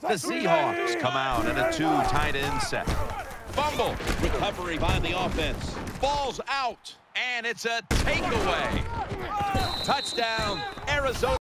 The Seahawks come out in a two tight end set. Fumble. Recovery by the offense. Falls out. And it's a takeaway. Touchdown, Arizona.